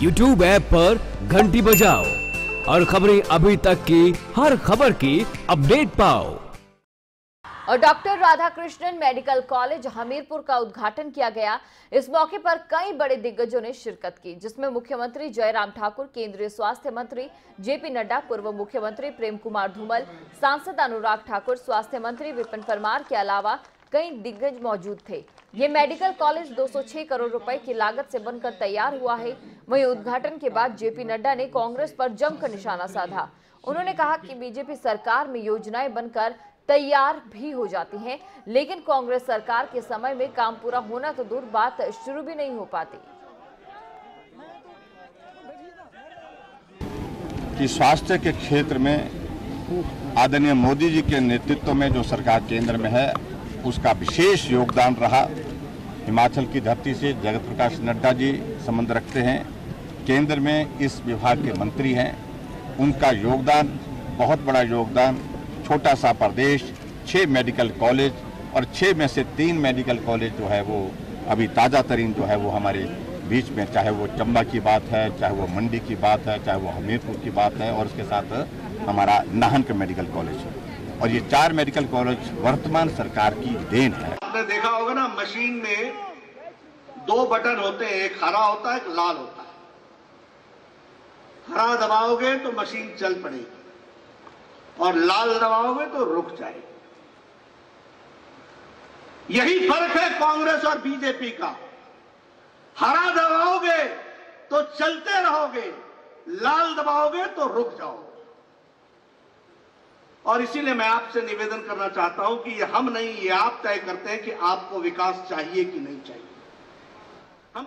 YouTube app पर घंटी बजाओ और खबरें अभी तक की, हर खबर की अपडेट पाओ। और doctor Radhakrishnan medical college Hamirpur का उद्घाटन किया गया। इस मौके पर कई बड़े दिग्गजों ने शिरकत की, जिसमें मुख्यमंत्री जयराम ठाकुर, केंद्रीय स्वास्थ्य मंत्री जेपी नड्डा, पूर्व मुख्यमंत्री प्रेम कुमार धूमल, सांसद अनुराग ठाकुर, स्वास्थ्य मंत्री विपिन परमार के अलावा कई दिग्गज मौजूद थे। ये मेडिकल कॉलेज 206 करोड़ रुपए की लागत से बनकर तैयार हुआ है। वहीं उद्घाटन के बाद जेपी नड्डा ने कांग्रेस पर जमकर निशाना साधा। उन्होंने कहा कि बीजेपी सरकार में योजनाएँ बनकर तैयार भी हो जाती हैं, लेकिन कांग्रेस सरकार के समय में काम पूरा होना तो दूर बात शुरू भी नहीं हो पाती। कि स्वास्थ्य के क्षेत्र में आदरणीय मोदी जी के नेतृत्व में जो सरकार केंद्र में है उसका विशेष योगदान रहा। हिमाचल की धरती से जगत प्रकाश नड्डा जी संबंध रखते हैं। केंद्र में इस विभाग के मंत्री हैं। उनका योगदान, बहुत बड़ा योगदान, छोटा सा प्रदेश छः मेडिकल कॉलेज और छः में से तीन मेडिकल कॉलेज जो है वो अभी ताज़ा तरीन जो है वो हमारे बीच में, चाहे वो चंबा की बात है, चाहे वो मंडी की बात है, चाहे वो हमीरपुर की बात है और उसके साथ हमारा नाहन का मेडिकल कॉलेज है। और ये चार मेडिकल कॉलेज वर्तमान सरकार की देन है। आपने देखा होगा ना, मशीन में दो बटन होते हैं, एक हरा होता है, एक लाल होता है। हरा दबाओगे तो मशीन चल पड़ेगी, और लाल दबाओगे तो रुक जाएगी। यही फ़र्क है कांग्रेस और बीजेपी का। हरा दबाओगे तो चलते रहोगे, लाल दबाओगे तो रुक जाओगे। और इसीलिए मैं आपसे निवेदन करना चाहता हूँ कि ये हम नहीं, ये आप तय करते हैं कि आपको विकास चाहिए कि नहीं चाहिए। हम